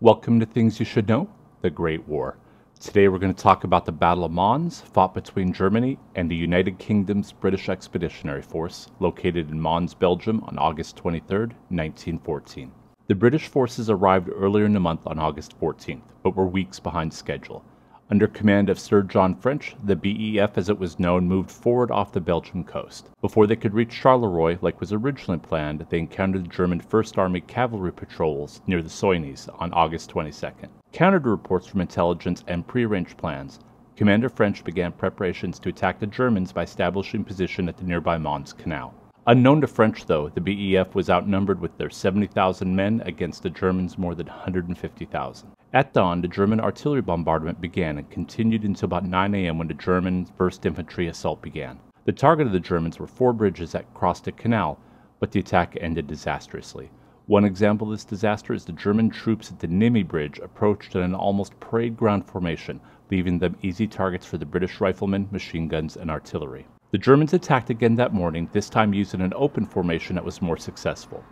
Welcome to Things You Should Know The Great War. Today we're going to talk about the Battle of Mons, fought between Germany and the United Kingdom's British Expeditionary Force, located in Mons, Belgium on August 23, 1914. The British forces arrived earlier in the month on August 14th, but were weeks behind schedule. Under command of Sir John French, the BEF as it was known moved forward off the Belgian coast. Before they could reach Charleroi, like was originally planned, they encountered German First Army cavalry patrols near the Soignies on August 22nd. Counter to reports from intelligence and prearranged plans, Commander French began preparations to attack the Germans by establishing position at the nearby Mons Canal. Unknown to French, though, the BEF was outnumbered with their 70,000 men against the Germans' more than 150,000. At dawn, the German artillery bombardment began and continued until about 9 a.m. when the German 1st Infantry assault began. The target of the Germans were four bridges that crossed a canal, but the attack ended disastrously. One example of this disaster is the German troops at the Nimy Bridge approached in an almost parade ground formation, leaving them easy targets for the British riflemen, machine guns, and artillery. The Germans attacked again that morning, this time using an open formation that was more successful,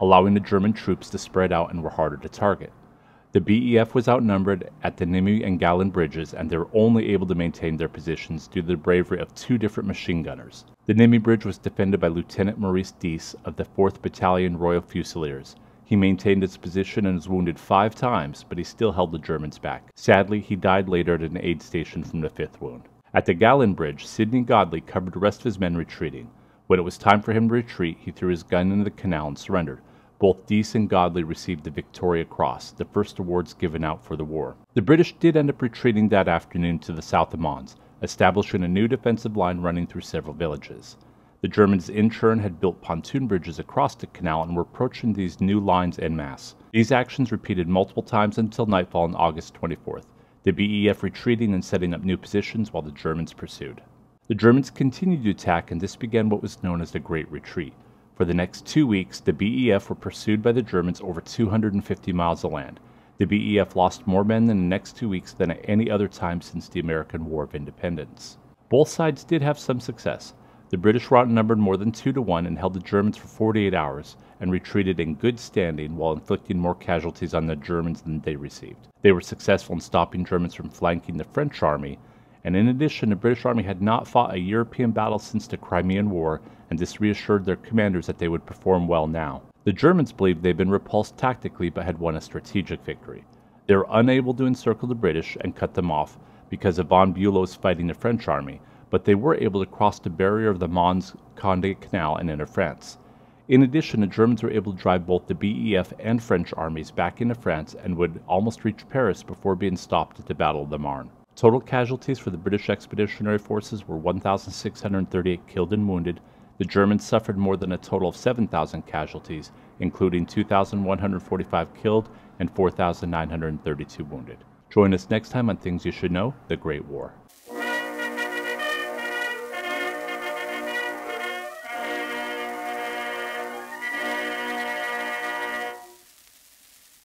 allowing the German troops to spread out and were harder to target. The BEF was outnumbered at the Nimy and Ghlin bridges, and they were only able to maintain their positions due to the bravery of two different machine gunners. The Nimy bridge was defended by Lieutenant Maurice Dease of the 4th Battalion Royal Fusiliers. He maintained his position and was wounded five times, but he still held the Germans back. Sadly, he died later at an aid station from the fifth wound. At the Ghlin Bridge, Sidney Godley covered the rest of his men retreating. When it was time for him to retreat, he threw his gun into the canal and surrendered. Both Dease and Godley received the Victoria Cross, the first awards given out for the war. The British did end up retreating that afternoon to the south of Mons, establishing a new defensive line running through several villages. The Germans in turn had built pontoon bridges across the canal and were approaching these new lines en masse. These actions repeated multiple times until nightfall on August 24th the BEF retreating and setting up new positions while the Germans pursued. The Germans continued to attack, and this began what was known as the Great Retreat. For the next two weeks, the BEF were pursued by the Germans over 250 miles of land. The BEF lost more men in the next two weeks than at any other time since the American War of Independence. Both sides did have some success. The British were outnumbered more than two to one and held the Germans for 48 hours, and retreated in good standing while inflicting more casualties on the Germans than they received. They were successful in stopping Germans from flanking the French army, and in addition, the British army had not fought a European battle since the Crimean War, and this reassured their commanders that they would perform well now. The Germans believed they had been repulsed tactically but had won a strategic victory. They were unable to encircle the British and cut them off because of von Bülow's fighting the French army, but they were able to cross the barrier of the Mons Conde Canal and enter France. In addition, the Germans were able to drive both the BEF and French armies back into France and would almost reach Paris before being stopped at the Battle of the Marne. Total casualties for the British Expeditionary Forces were 1,638 killed and wounded. The Germans suffered more than a total of 7,000 casualties, including 2,145 killed and 4,932 wounded. Join us next time on Things You Should Know The Great War.